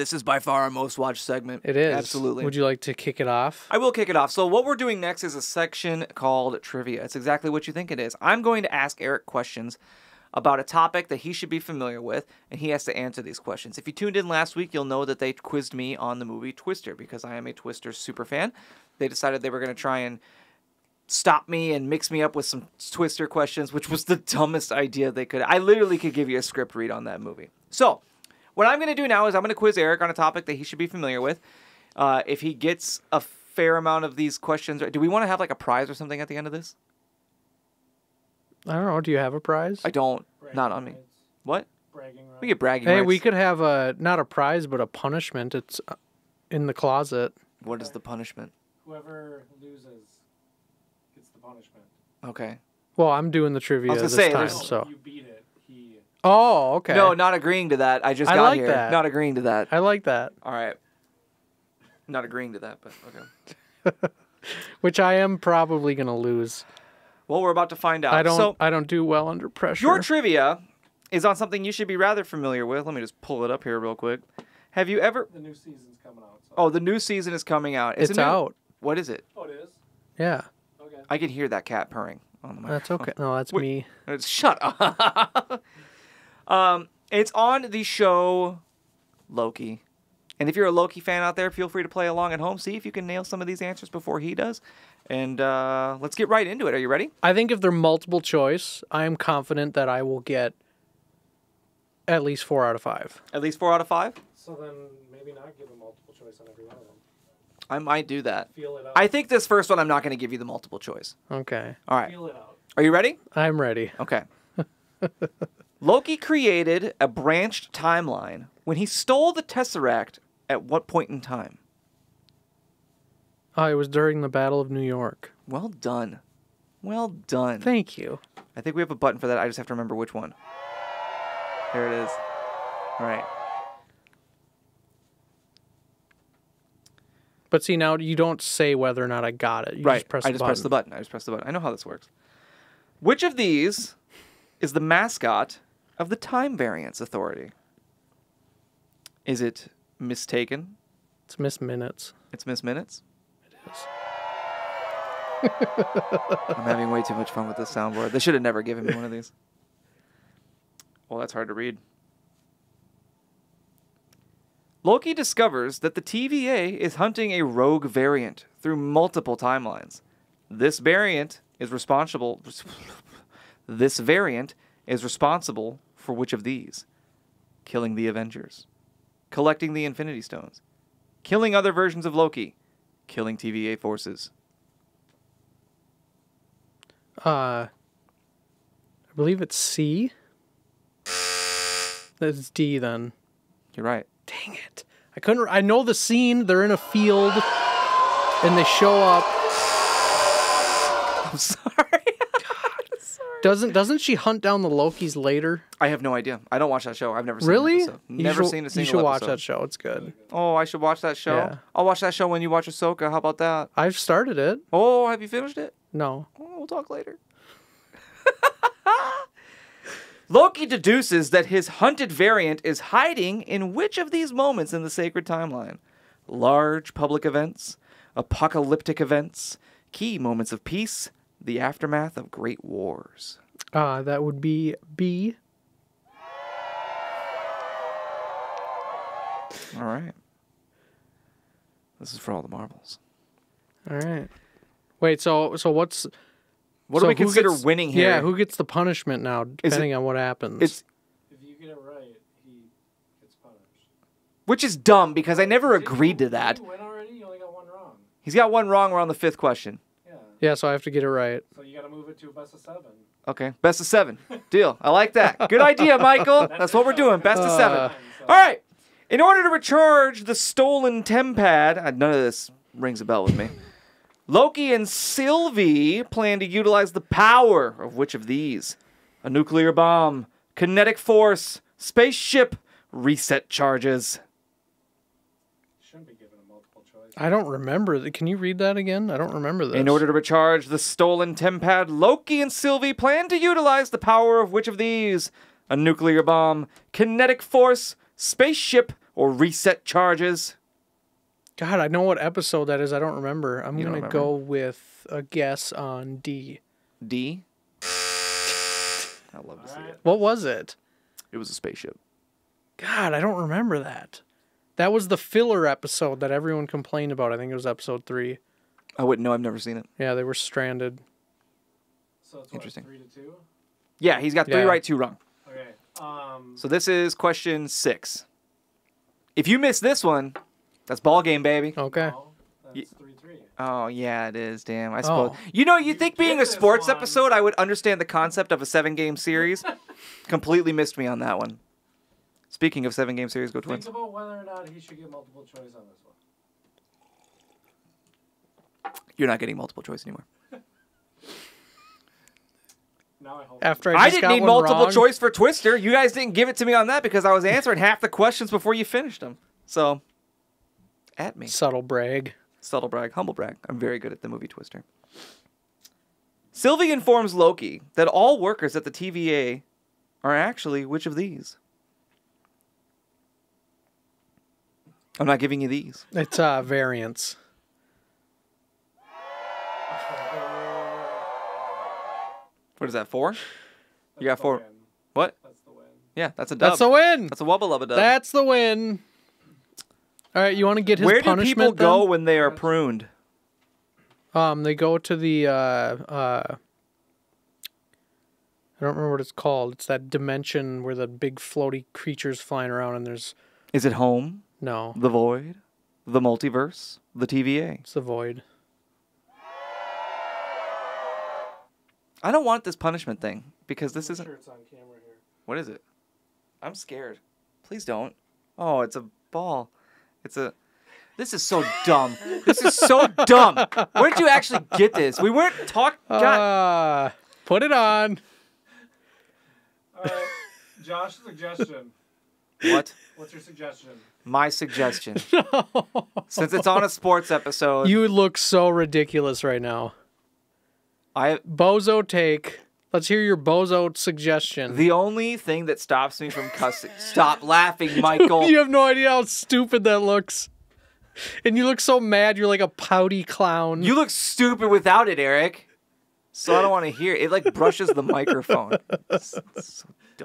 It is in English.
This is by far our most watched segment. It is. Absolutely. Would you like to kick it off? I will kick it off. So what we're doing next is a section called trivia. It's exactly what you think it is. I'm going to ask Eric questions about a topic that he should be familiar with, and he has to answer these questions. If you tuned in last week, you'll know that they quizzed me on the movie Twister because I am a Twister super fan. They decided they were going to try and stop me and mix me up with some Twister questions, which was the dumbest idea they could. I literally could give you a script read on that movie. So, what I'm going to do now is I'm going to quiz Eric on a topic that he should be familiar with. Uh, if he gets a fair amount of these questions, do we want to have like a prize or something at the end of this? I don't know. Do you have a prize? I don't. Not on me. What? Bragging rights. We get bragging hey, rights. we could have a not a prize, but a punishment. It's uh, in the closet. What is the punishment? Whoever loses gets the punishment. Okay. Well, I'm doing the trivia gonna this say, time, so. You beat it. He. Oh, okay. No, not agreeing to that. I just I got like here. that. Not agreeing to that. I like that. All right. Not agreeing to that, but okay. Which I am probably gonna lose. Well, we're about to find out. I don't. So, I don't do well under pressure. Your trivia is on something you should be rather familiar with. Let me just pull it up here real quick. Have you ever? The new season's coming out. So. Oh, the new season is coming out. it's a new- out. What is it? Oh, it is. Yeah, Okay. I can hear that cat purring on the mic. that's okay. No, that's Wait. me. It's- Shut up. um, it's on the show Loki. And if you're a Loki fan out there, feel free to play along at home. See if you can nail some of these answers before he does. And uh, let's get right into it. Are you ready? I think if they're multiple choice, I am confident that I will get at least four out of five. At least four out of five? So then maybe not give a multiple choice on every one of them. I might do that. Feel it out. I think this first one, I'm not going to give you the multiple choice. Okay, All right. Feel it out. Are you ready? I'm ready. Okay. Loki created a branched timeline when he stole the Tesseract at what point in time? Oh, it was during the Battle of New York. Well done. Well done. Thank you. I think we have a button for that. I just have to remember which one. There it is. All right. But see, now you don't say whether or not I got it. You right. just press I the just button. press the button. I just press the button. I know how this works. Which of these is the mascot of the Time Variance Authority? Is it mistaken? It's Miss Minutes. It's Miss Minutes? It is. I'm having way too much fun with this soundboard. They should have never given me one of these. Well, that's hard to read. Loki discovers that the TVA is hunting a rogue variant through multiple timelines. This variant is responsible. This variant is responsible for which of these? Killing the Avengers, collecting the Infinity Stones, killing other versions of Loki, killing TVA forces. Uh, I believe it's C. That's D then. You're right. Dang it! I couldn't. I know the scene. They're in a field, and they show up. I'm sorry. Doesn't doesn't she hunt down the Lokis later? I have no idea. I don't watch that show. I've never seen Really? An Never should- seen a single. You should watch episode. that show. It's good. Oh, I should watch that show. Yeah. I'll watch that show when you watch Ahsoka. How about that? I've started it. Oh, have you finished it? No. Oh, we'll talk later. Loki deduces that his hunted variant is hiding in which of these moments in the sacred timeline? Large public events, apocalyptic events, key moments of peace, the aftermath of great wars. Uh, that would be B. All right. This is for all the marbles. All right. Wait. So so what's What so do we consider gets- winning here? Yeah. Who gets the punishment now, depending on what happens? It's If you get it right, he gets punished. which is dumb because I never Did agreed you- to that. Did you win already? You only got one wrong. He's got one wrong. We're on the fifth question. Yeah. yeah. So I have to get it right. So you got to move it to a best of seven. Okay, best of seven. Deal. I like that. Good idea, Michael. That's what we're doing. Best of seven. Uh, All right. In order to recharge the stolen Tempad, uh, none of this rings a bell with me. Loki and Sylvie plan to utilize the power of which of these? A nuclear bomb, kinetic force, spaceship, reset charges. Shouldn't be given a multiple choice. I don't remember. Can you read that again? I don't remember this. In order to recharge the stolen Tempad, Loki and Sylvie plan to utilize the power of which of these? A nuclear bomb, kinetic force, spaceship, or reset charges? God, I know what episode that is. I don't remember. I'm gonna go with a guess on D. D. I love to see it. What was it? It was a spaceship. God, I don't remember that. That was the filler episode that everyone complained about. I think it was episode three. I wouldn't know. I've never seen it. Yeah, they were stranded. So it's what, Interesting. three to two. Yeah, he's got three Yeah. right, two wrong. Okay. Um. So this is question six. If you miss this one, that's ball game, baby. Okay. no, Ye- that's three three. Oh yeah, it is. Damn, I suppose. Oh. You know, you You think being a sports one. episode, I would understand the concept of a seven-game series. Completely missed me on that one. Speaking of seven-game series, go Think Twins. about whether or not he should get multiple choice on this one. You're not getting multiple choice anymore. Now I hope. After I, I, just didn't got need multiple wrong, choice for Twister. You guys didn't give it to me on that because I was answering half the questions before you finished them. So, at me. Subtle brag. Subtle brag, humble brag. I'm very good at the movie Twister. Sylvie informs Loki that all workers at the TVA are actually which of these? I'm not giving you these. It's uh variants. What is that, four? That's You got four. win. What? That's the win. Yeah, that's a dub. That's the win. That's a wubba lubba dub. That's the win. All right, you want to get his Where do punishment? people go when they are pruned? Um, they go to the uh uh. I don't remember what it's called. It's that dimension where the big floaty creatures flying around, and there's Is it home, no. the void, the multiverse, the TVA? It's the void. I don't want this punishment thing because this I'm isn't. Sure, it's on camera here. What is it? I'm scared. Please don't. Oh, it's a ball. It's a. This is so dumb. This is so dumb. Where did you actually get this? We weren't talking. God. Uh, put it on. All right, Josh, suggestion. What? What's your suggestion? My suggestion. Since it's on a sports episode, You look so ridiculous right now. I Bozo take. Let's hear your bozo suggestion. the only thing that stops me from cussing. Stop laughing, Michael. you have no idea how stupid that looks. And you look so mad. You're like a pouty clown. You look stupid without it, Eric. So I don't want to hear it. It like brushes the microphone. It's, it's so